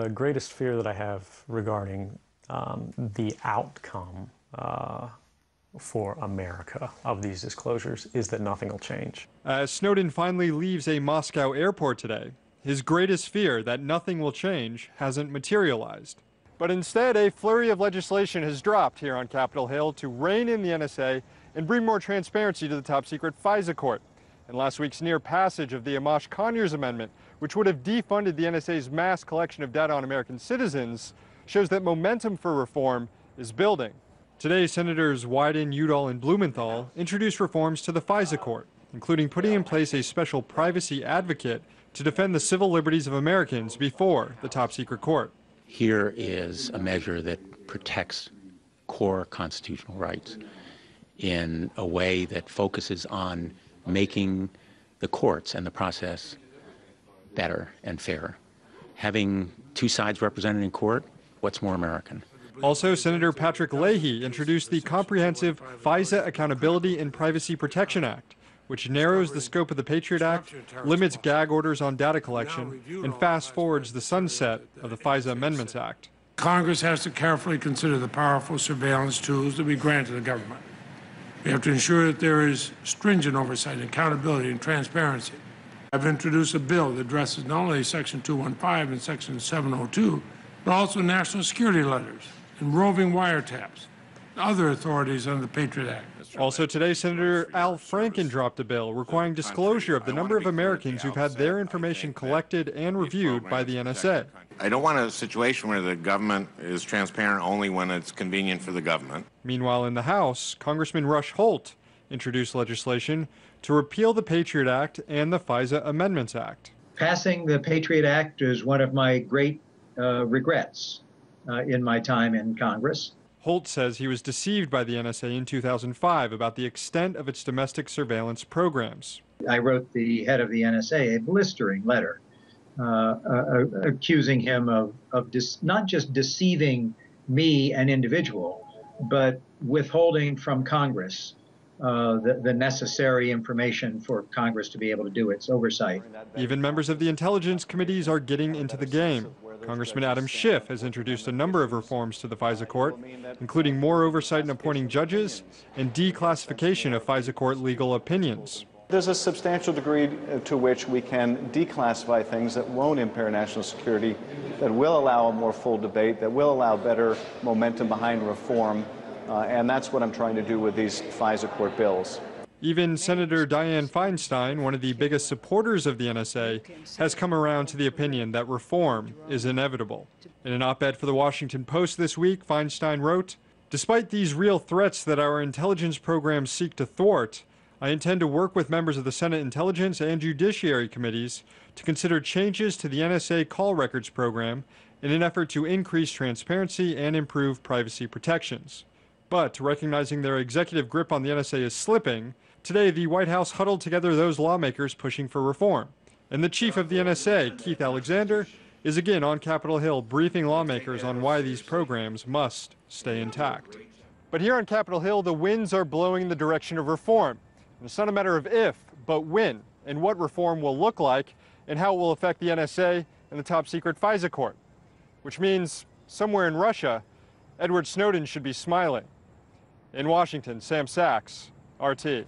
the greatest fear that I have regarding um, the outcome uh, for America of these disclosures is that nothing will change. As Snowden finally leaves a Moscow airport today, his greatest fear that nothing will change hasn't materialized. But instead, a flurry of legislation has dropped here on Capitol Hill to rein in the NSA and bring more transparency to the top secret FISA court. And last week's near passage of the Amash Conyers Amendment, which would have defunded the NSA's mass collection of data on American citizens, shows that momentum for reform is building. Today, Senators Wyden, Udall, and Blumenthal introduced reforms to the FISA court, including putting in place a special privacy advocate to defend the civil liberties of Americans before the top secret court. Here is a measure that protects core constitutional rights in a way that focuses on making the courts and the process better and fairer. Having two sides represented in court, what's more American? Also, Senator Patrick Leahy introduced the comprehensive FISA Accountability and Privacy Protection Act, which narrows the scope of the Patriot Act, limits gag orders on data collection, and fast forwards the sunset of the FISA Amendments Act. Congress has to carefully consider the powerful surveillance tools that we grant to the government. We have to ensure that there is stringent oversight, accountability, and transparency. I've introduced a bill that addresses not only Section 215 and Section 702, but also national security letters and roving wiretaps, other authorities under the Patriot Act. Also today, Senator Al Franken dropped a bill requiring disclosure of the number of Americans who've had their information collected and reviewed by the NSA. I don't want a situation where the government is transparent only when it's convenient for the government. Meanwhile, in the House, Congressman Rush Holt introduced legislation to repeal the Patriot Act and the FISA Amendments Act. Passing the Patriot Act is one of my great uh, regrets uh, in my time in Congress. Holt says he was deceived by the NSA in 2005 about the extent of its domestic surveillance programs. I wrote the head of the NSA a blistering letter uh, uh, accusing him of, of not just deceiving me, an individual, but withholding from Congress uh, the, the, necessary information for Congress to be able to do its oversight. Even members of the intelligence committees are getting into the game. Congressman Adam Schiff has introduced a number of reforms to the FISA court, including more oversight in appointing judges and declassification of FISA court legal opinions. There's a substantial degree to which we can declassify things that won't impair national security, that will allow a more full debate, that will allow better momentum behind reform, uh, and that's what I'm trying to do with these FISA court bills. Even Senator Dianne Feinstein, one of the biggest supporters of the NSA, has come around to the opinion that reform is inevitable. In an op ed for the Washington Post this week, Feinstein wrote Despite these real threats that our intelligence programs seek to thwart, I intend to work with members of the Senate Intelligence and Judiciary Committees to consider changes to the NSA call records program in an effort to increase transparency and improve privacy protections. But recognizing their executive grip on the NSA is slipping, Today, the White House huddled together those lawmakers pushing for reform. And the chief of the NSA, Keith Alexander, is again on Capitol Hill briefing lawmakers on why these programs must stay intact. But here on Capitol Hill, the winds are blowing in the direction of reform. And it's not a matter of if, but when, and what reform will look like, and how it will affect the NSA and the top secret FISA court. Which means somewhere in Russia, Edward Snowden should be smiling. In Washington, Sam Sacks, RT.